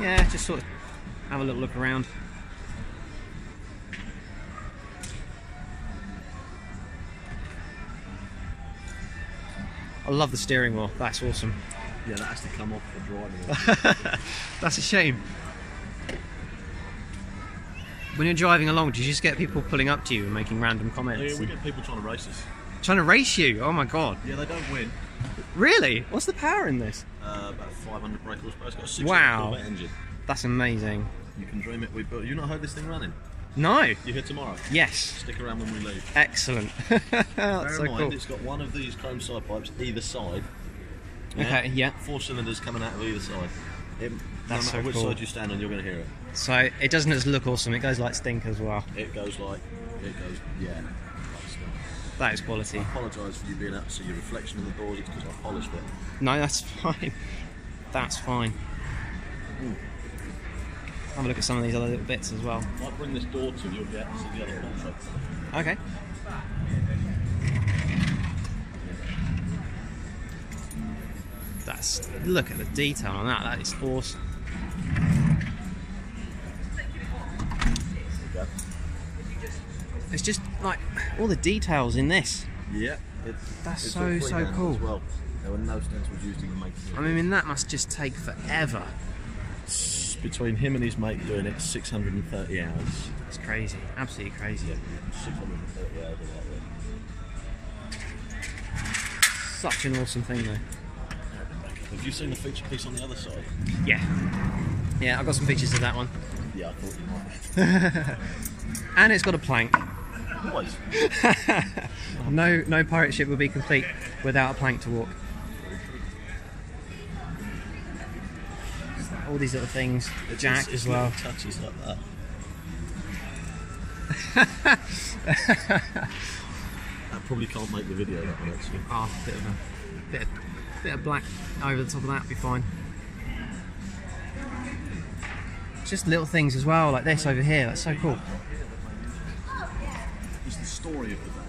Yeah, just sort of have a little look around. I love the steering wheel. That's awesome. Yeah, that has to come off for driving. That's a shame. When you're driving along, do you just get people pulling up to you and making random comments? yeah, we get people trying to race us. Trying to race you? Oh my god. Yeah, they don't win. Really? What's the power in this? Uh, about 500 brake horsepower. It's got a 600 Wow. engine. That's amazing. You can dream it. We built. You not heard this thing running? No. You here tomorrow? Yes. Stick around when we leave. Excellent. That's Bear so mind, cool. it's got one of these chrome side pipes either side. Okay, yeah. Four cylinders coming out of either side. It, That's no matter so which cool. side you stand on, you're going to hear it. So it doesn't just look awesome, it goes like stink as well. It goes like, it goes, yeah. That is quality. I apologise for you being to see your reflection in the doors. It's because I polished it. No, that's fine. That's fine. Have a look at some of these other little bits as well. Might bring this door to you. You'll be able to see the other one. Okay. That's look at the detail on that. That is awesome. It's just like all the details in this. Yeah, it's, That's it's so, so cool. Well. There were no stencils used in making. I mean, that must just take forever. S- between him and his mate doing it, 630 hours. It's crazy, absolutely crazy. 630 hours of that. Such an awesome thing, though. Have you seen the feature piece on the other side? Yeah, yeah. I've got some pictures of that one, Yeah, I thought you might. and it's got a plank. No, no pirate ship would be complete without a plank to walk. All these little things, It's Jack as well. Touches like that. I probably can't make the video that one actually. Oh, bit of a bit of, bit of black over the top of that would be fine. Just little things as well, like this over here. That's so cool. Story of the van.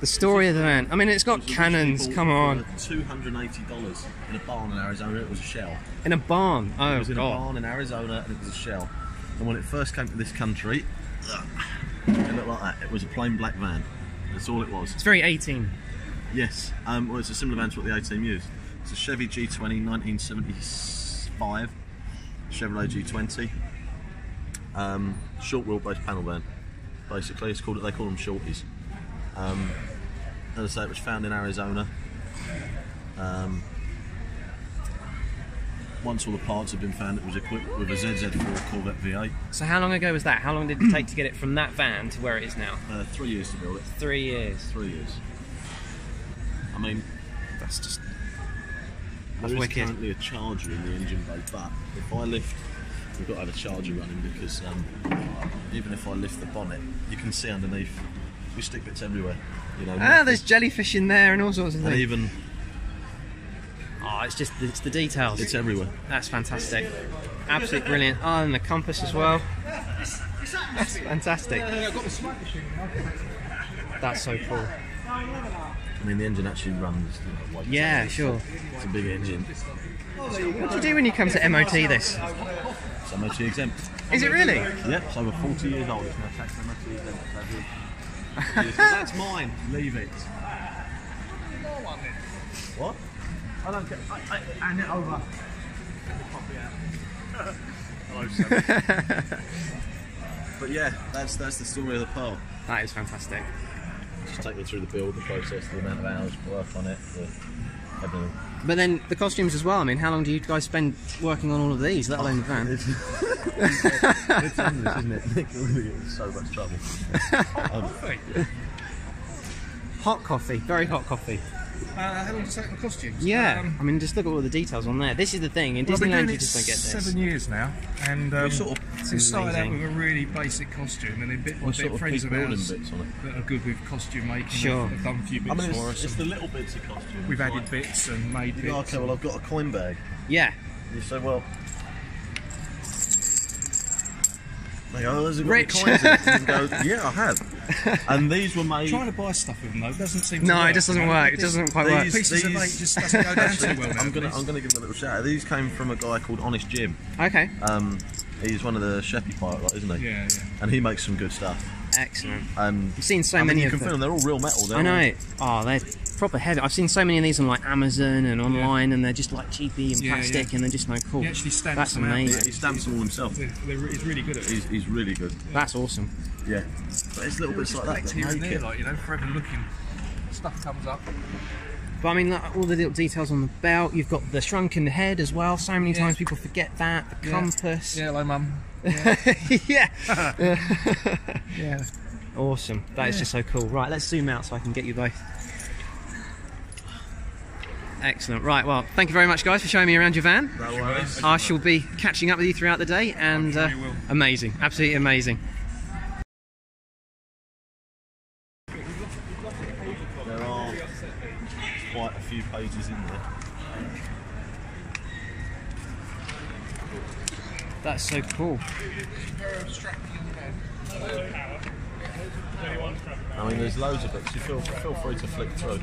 The story of the van. I mean, it's got It cannons. Come on, Two hundred and eighty dollars in a barn in Arizona. It was a shell. in a barn. It Oh was in a barn in Arizona, and it was a shell. And when it first came to this country, it looked like that. It was a plain black van. That's all it was. It's very A-Team. Yes. Um, well, it's a similar van to what the A-Team used. It's a Chevy G20 1975 Chevrolet G20 um, short wheelbase panel van. Basically, it's called they call them shorties. Um, as I say, it was found in Arizona. Um, once all the parts had been found, it was equipped with a ZZ4 Corvette V8. So how long ago was that? How long did it take to get it from that van to where it is now? Uh, three years to build it. Three years. Three years. I mean, That's just There is wicked. currently a charger in the engine bay, but if I lift, we've got to have a charger running because um, even if I lift the bonnet, you can see underneath. We stick bits everywhere, you know. ah. There's jellyfish in there and all sorts of and things. even Oh, it's just it's the details. it's everywhere. That's fantastic. Absolutely brilliant. Oh, and the compass as well. That's fantastic. That's so cool. I mean, the engine actually runs. You know, like Yeah, sure. It's a big engine. What do you do when you come to MOT this? It's MOT exempt. Is it really? Yep, so we're 40 years old. It's now tax MOT exempt. So if you- That's mine. Leave it. What? I don't get. I, I, hand it over. Hello, sir. but yeah, that's that's the story of the Pearl. That is fantastic. Just take me through the build, the process, the amount of hours work on it, the, everything. But then the costumes as well. I mean, how long do you guys spend working on all of these, let alone the van? It's, it's endless, isn't it? Nick will get in so much trouble. Um, Hot coffee, very hot coffee. Uh, how long does it take the costumes? Yeah, Um, I mean, just look at all the details on there. This is the thing in well, Disneyland, you just don't get this. seven years now, and um, sort so we started out with a really basic costume, and then bit by bit, sort of friends of ours bits on it. that are good with costume making Sure. have, have done a few bits I mean, for it's, us. it's the little bits of costume. We've added like, bits and made You bits. go, okay, well, I've got a coin bag. Yeah, You say, well. They go, oh, there's a got Rich. coins in it. And go, yeah, I have. and these were made. Trying to buy stuff with them though doesn't seem. to No, work, it just doesn't work. It doesn't quite work. These- Pieces of these- eight just doesn't go down too well. I'm gonna. I'm gonna give them a little shout out. These came from a guy called Honest Jim. Okay, Um, he's one of the Sheppy pirate, lot, isn't he? Yeah, yeah. And he makes some good stuff. excellent. And I've seen so I mean, many you of can them. feel them. They're all real metal. They're I know. all- Oh, they're proper heavy. I've seen so many of these on like Amazon and online, and they're just like cheapy and Yeah, plastic, yeah. and they're just no cool. He actually stamps That's them out. he, amazing. he stamps them all himself. They're, they're, he's really good at it. He's, he's really good. That's awesome. Yeah. But it's little bits like that Collect here and make there, it. like you know, forever looking. Stuff comes up. But I mean, like, all the little details on the belt. You've got the shrunken head as well. So many Yeah. times people forget that. The Yeah. compass. Yeah, hello, mum. yeah. Yeah. Awesome. That is just so cool. Right, let's zoom out so I can get you both. Excellent. Right, well, thank you very much, guys, for showing me around your van. No worries. I shall be catching up with you throughout the day, and sure uh, amazing, absolutely amazing. There are quite a few pages in there. That's so cool. I mean, there's loads of books. You feel feel free to flick through.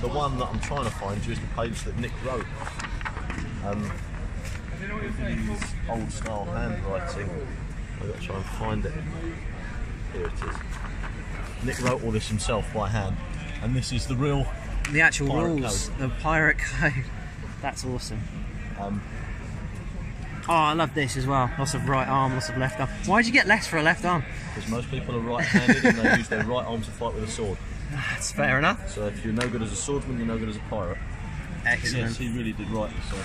The one that I'm trying to find is the page that Nick wrote. Um, old style handwriting. I've got to try and find it. Here it is. Nick wrote all this himself by hand, and this is the real. The actual Pirate rules, the pirate code. That's awesome. Um, Oh, I love this as well. Lots of right arm, lots of left arm. Why'd you get less for a left arm? because most people are right-handed and they use their right arm to fight with a sword. That's fair enough. So if you're no good as a swordsman, you're no good as a pirate. Excellent. yes, he really did write this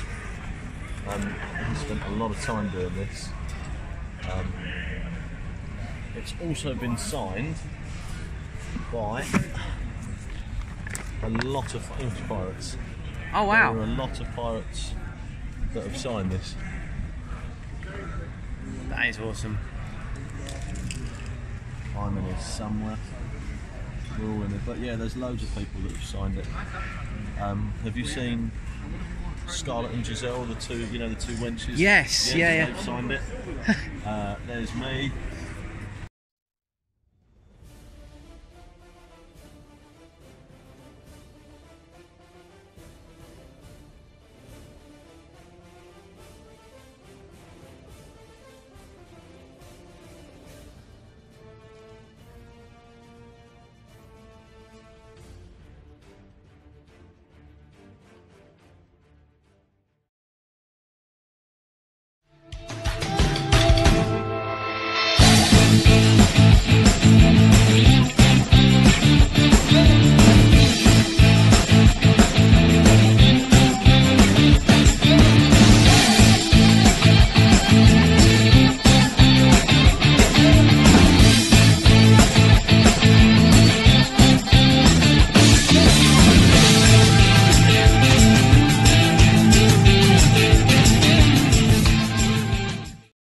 on. Um, he spent a lot of time doing this. Um, it's also been signed by a lot of pirates. Oh wow! There are a lot of pirates that have signed this. that is awesome. I'm in here somewhere. We're all in it. But yeah, there's loads of people that have signed it. Um, have you seen Scarlett and Giselle, the two, you know, the two wenches? Yes, yeah, yeah. They've signed it. Uh, there's me.